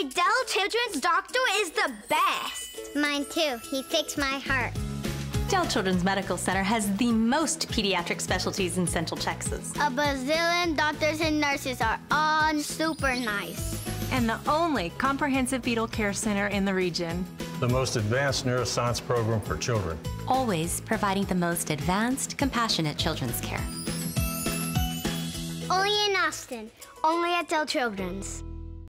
My Dell Children's doctor is the best. Mine too. He fixed my heart. Dell Children's Medical Center has the most pediatric specialties in Central Texas. A bazillion doctors and nurses are all super nice. And the only comprehensive fetal care center in the region. The most advanced neuroscience program for children. Always providing the most advanced, compassionate children's care. Only in Austin. Only at Dell Children's.